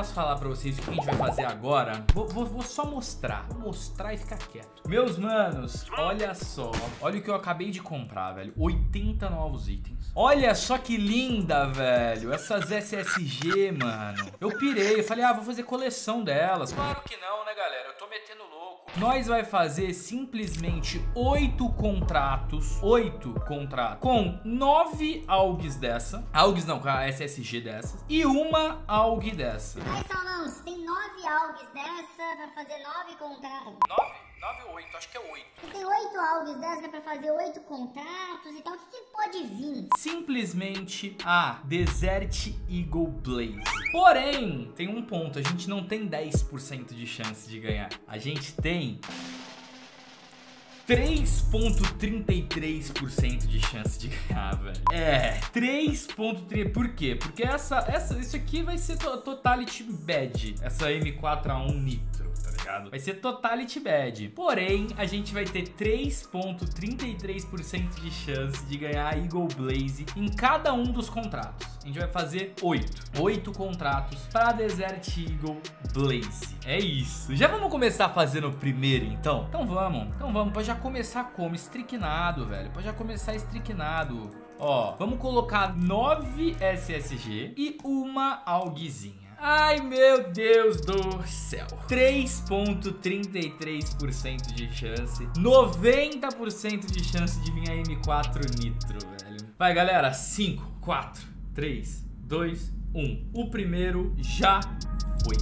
Posso falar pra vocês o que a gente vai fazer agora? Vou, vou, vou só mostrar. Vou mostrar e ficar quieto. Meus manos, olha só. Olha o que eu acabei de comprar, velho. 80 novos itens. Olha só que linda, velho. Essas SSG, mano. Eu pirei. Eu falei, ah, vou fazer coleção delas. Claro que não, né, galera? Eu tô metendo louco. Nós vai fazer simplesmente oito contratos, oito contratos, com nove AUGs dessa, AUGs não, com a SSG dessa, e uma AUG dessa. Mas Saulão, você tem nove AUGs dessa pra fazer nove contratos. Nove? 9 ou 8, acho que é 8. Você tem oito AUGs dessa pra fazer oito contratos e tal. O que, que pode vir? Simplesmente a Desert Eagle Blaze. Porém, tem um ponto, a gente não tem 10% de chance de ganhar. A gente tem 3.33% de chance de ganhar, velho. É, 3.3. Por quê? Porque essa, essa, isso aqui vai ser to Totality Bad, essa M4A1 Nitro, tá ligado? Vai ser Totality Bad. Porém, a gente vai ter 3.33% de chance de ganhar Eagle Blaze em cada um dos contratos. A gente vai fazer 8. 8 contratos para Desert Eagle Blaze. É isso. Já vamos começar fazendo o primeiro, então? Então vamos. Então vamos, pra já começar como? Estricnado, velho. Pra já começar estricnado. Ó, vamos colocar 9 SSG e uma alguizinha. Ai, meu Deus do céu. 3.33% de chance. 90% de chance de vir a M4 Nitro, velho. Vai, galera. 5, 4, 3, 2, 1. O primeiro já foi.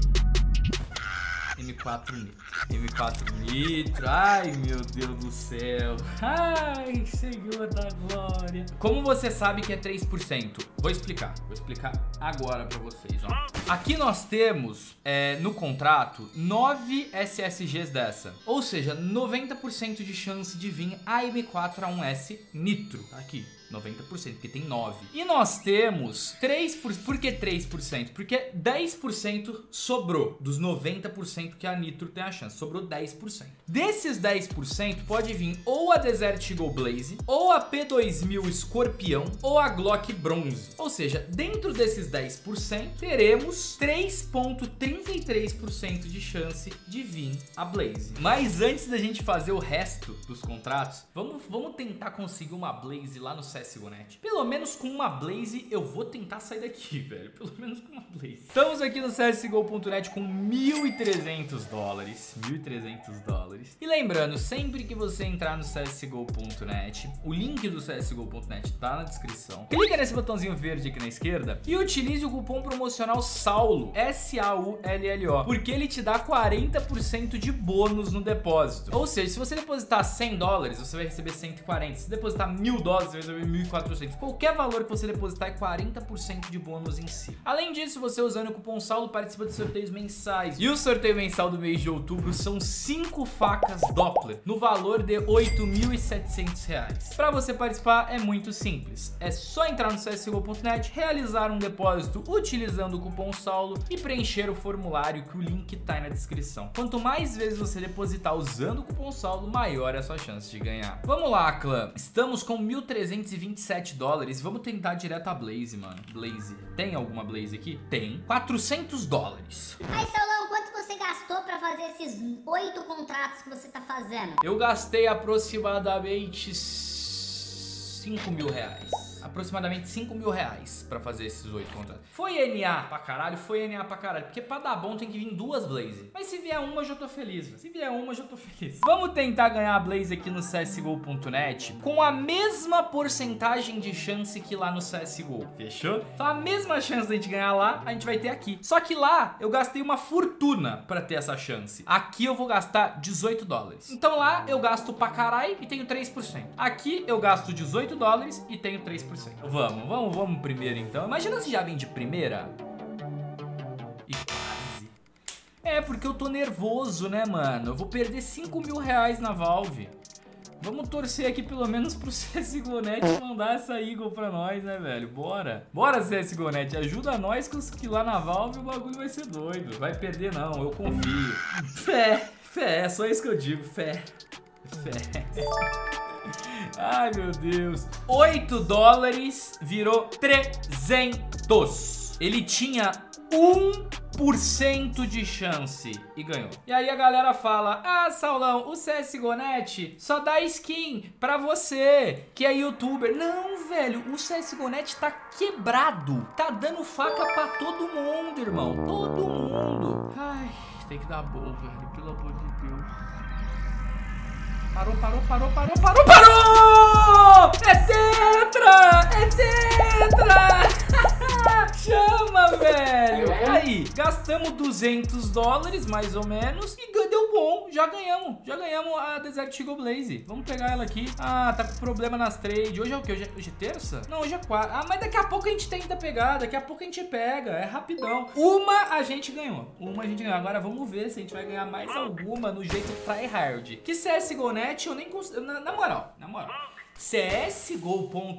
M4 Nitro. M4 Nitro. Ai, meu Deus do céu. Ai, Senhor da glória. Como você sabe que é 3%? Vou explicar. Vou explicar agora pra vocês, ó. Aqui nós temos, é, no contrato, 9 SSGs dessa. Ou seja, 90% de chance de vir a M4A1S Nitro. Tá aqui. 90%, porque tem 9. E nós temos 3%. Por que 3%? Porque 10% sobrou dos 90% que a Nitro tem a chance. Sobrou 10%. Desses 10% pode vir ou a Desert Eagle Blaze, ou a P2000 Escorpião, ou a Glock Bronze. Ou seja, dentro desses 10%, teremos 3.33% de chance de vir a Blaze. Mas antes da gente fazer o resto dos contratos, vamos, vamos tentar conseguir uma Blaze lá no CSGO.net. Pelo menos com uma Blaze eu vou tentar sair daqui, velho. Pelo menos com uma Blaze. Estamos aqui no CSGO.net com 1.300 dólares. 1.300 dólares. E lembrando, sempre que você entrar no CSGO.net, o link do CSGO.net tá na descrição. Clica nesse botãozinho verde aqui na esquerda e utilize o cupom promocional SAULO, S-A-U-L-L-O, porque ele te dá 40% de bônus no depósito. Ou seja, se você depositar 100 dólares, você vai receber 140. Se depositar 1.000 dólares, você vai receber 1.400. Qualquer valor que você depositar é 40% de bônus em si. Além disso, você usando o cupom SAULO participa de sorteios mensais. E o sorteio mensal do mês de outubro são 5 facas Doppler, no valor de 8.700 reais. Para você participar é muito simples. É só entrar no csgo.net, realizar um depósito utilizando o cupom SAULO e preencher o formulário que o link tá aí na descrição. Quanto mais vezes você depositar usando o cupom SAULO, maior é a sua chance de ganhar. Vamos lá, clã. Estamos com 1.327 dólares. Vamos tentar direto a Blaze, mano. Blaze. Tem alguma Blaze aqui? Tem. 400 dólares. Você fazer esses oito contratos que você tá fazendo? Eu gastei aproximadamente 5 mil reais. Aproximadamente 5 mil reais pra fazer esses oito contratos. Foi NA pra caralho? Foi NA pra caralho. Porque pra dar bom tem que vir duas Blaze. Mas se vier uma, eu já tô feliz. véio. Se vier uma, eu já tô feliz. Vamos tentar ganhar a Blaze aqui no CSGO.net com a mesma porcentagem de chance que lá no CSGO. Fechou? Então a mesma chance da gente ganhar lá, a gente vai ter aqui. Só que lá, eu gastei uma fortuna pra ter essa chance. Aqui eu vou gastar 18 dólares. Então lá, eu gasto pra caralho e tenho 3%. Aqui, eu gasto 18 dólares e tenho 3%. Vamos, vamos, vamos primeiro então. Imagina se já vem de primeira. E quase. É, porque eu tô nervoso, né, mano? Eu vou perder 5 mil reais na Valve. Vamos torcer aqui pelo menos pro CSGO.net mandar essa Eagle pra nós, né, velho? Bora. Bora, CSGO.net. Ajuda nós que lá na Valve o bagulho vai ser doido. Vai perder não, eu confio. Fé, fé, só isso que eu digo, fé. Fé. Ai, meu Deus. 8 dólares virou 300. Ele tinha um 1% de chance e ganhou. E aí a galera fala: Ah, Saulão, o CSGONET só dá skin pra você, que é youtuber. Não, velho, o CSGONET tá quebrado. Tá dando faca pra todo mundo, irmão. Todo mundo. Ai, tem que dar bom, velho, pelo amor de Deus. Parou, parou, parou, parou, parou, parou! É tetra! É tetra! Chama, velho! Aí, gastamos 200 dólares, mais ou menos, e deu bom, já ganhamos. Já ganhamos a Desert Eagle Blaze. Vamos pegar ela aqui. Ah, tá com problema nas trade. Hoje é o quê? Hoje é, hoje é terça? Não, hoje é quarta. Ah, mas daqui a pouco a gente tenta pegar, daqui a pouco a gente pega, é rapidão. Uma a gente ganhou, uma a gente ganhou. Agora vamos ver se a gente vai ganhar mais alguma no jeito tryhard. Que CSGO.net eu nem consigo... Na, na moral, na moral. CSGO.net,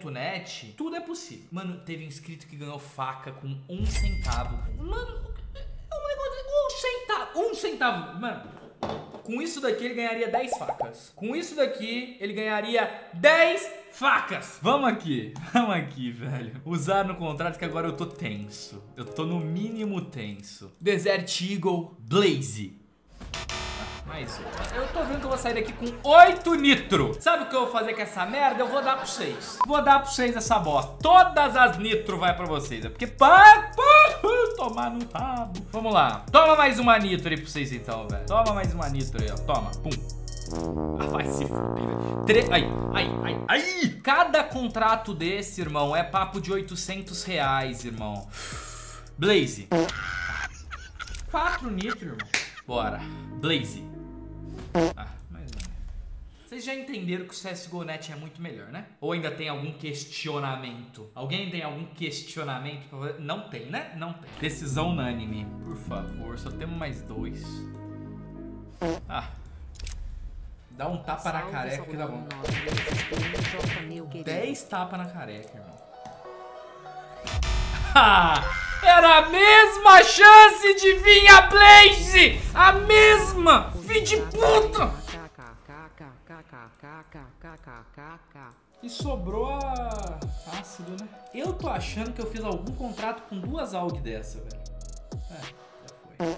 tudo é possível. Mano, teve um inscrito que ganhou faca com um centavo. Mano, um negócio, um centavo, um centavo. Mano, com isso daqui ele ganharia 10 facas. Com isso daqui ele ganharia 10 facas. Vamos aqui, vamos aqui, velho. Usar no contrato que agora eu tô tenso. Eu tô no mínimo tenso. Desert Eagle Blaze. Mais um. Eu tô vendo que eu vou sair daqui com 8 nitro. Sabe o que eu vou fazer com essa merda? Eu vou dar pra vocês. Vou dar pra vocês essa bosta. Todas as nitro vai pra vocês. É porque... Pá, pá, tomar no rabo. Vamos lá. Toma mais uma nitro aí pra vocês então, velho. Toma mais uma nitro aí, ó. Toma. Pum. Ah, vai se fuder. Tre... Ai, ai, ai, ai. Cada contrato desse, irmão, é papo de 800 reais, irmão. Blaze. 4 nitro, irmão. Bora. Blaze. Ah, mais ou menos. Vocês já entenderam que o CSGO.net é muito melhor, né? Ou ainda tem algum questionamento? Alguém tem algum questionamento? Não tem, né? Não tem. Decisão unânime. Por favor, só temos mais dois. Ah. Dá um tapa na careca que dá bom. 10 tapas na careca, irmão. Era a mesma chance de vir a Blaze! A mesma! Filho de puta! E sobrou a ácido, né? Eu tô achando que eu fiz algum contrato com duas AUG dessa, velho. É, já foi.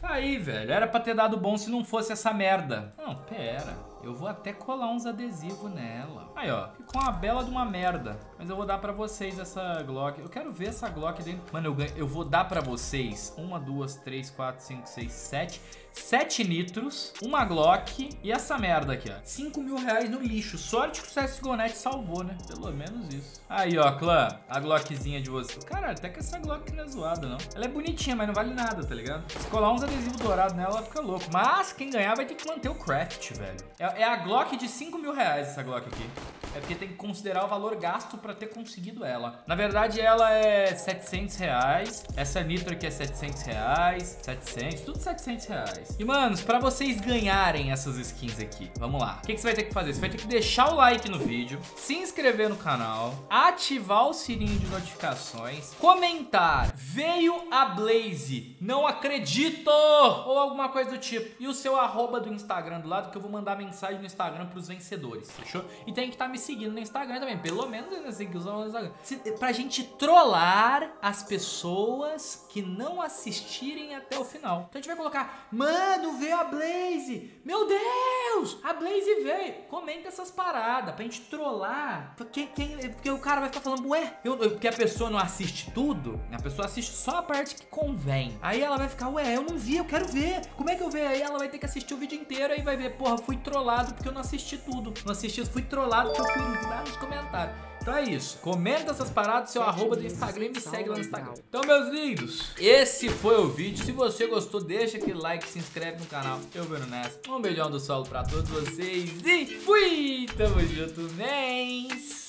Tá aí, velho. Era pra ter dado bom se não fosse essa merda. Não, pera. Eu vou até colar uns adesivos nela. Aí, ó. Ficou uma bela de uma merda. Mas eu vou dar pra vocês essa Glock. Eu quero ver essa Glock dentro. Mano, eu, ganho, eu vou dar pra vocês uma, duas, três, quatro, cinco, seis, sete... 7 nitros, uma Glock e essa merda aqui, ó. 5 mil reais no lixo. Sorte que o CSGO.net salvou, né? Pelo menos isso. Aí, ó, clã, a Glockzinha de você. Cara, até que essa Glock não é zoada, não. Ela é bonitinha, mas não vale nada, tá ligado? Se colar uns adesivos dourados nela, ela fica louco. Mas quem ganhar vai ter que manter o craft, velho. É, é a Glock de 5 mil reais, essa Glock aqui. É porque tem que considerar o valor gasto pra ter conseguido ela. Na verdade, ela é 700 reais. Essa Nitro aqui é 700 reais. 700, tudo 700 reais. E, manos, pra vocês ganharem essas skins aqui, vamos lá. O que, que você vai ter que fazer? Você vai ter que deixar o like no vídeo, se inscrever no canal, ativar o sininho de notificações, comentar, veio a Blaze, não acredito! Ou alguma coisa do tipo. E o seu arroba do Instagram do lado, que eu vou mandar mensagem no Instagram pros vencedores, fechou? E tem que estar tá me seguindo no Instagram também, pelo menos que usam no Instagram. Pra gente trollar as pessoas que não assistirem até o final. Então a gente vai colocar, mano, veio a Blaze! Meu Deus! A Blaze veio! Comenta essas paradas pra gente trollar. Quem, porque o cara vai ficar falando, ué, eu, porque a pessoa não assiste tudo, a pessoa assiste só a parte que convém. Aí ela vai ficar, ué, eu não vi, eu quero ver. Como é que eu vejo? Aí ela vai ter que assistir o vídeo inteiro e vai ver, porra, fui trollado porque eu não assisti tudo. Não assisti, fui trollado porque eu lá nos comentários. Então é isso. Comenta essas paradas, seu arroba do Instagram e me segue lá no Instagram. Então, meus lindos, esse foi o vídeo. Se você gostou, deixa aquele like, se inscreve no canal. Eu vendo nessa. Um beijão do solo pra todos vocês e fui! Tamo junto, mens!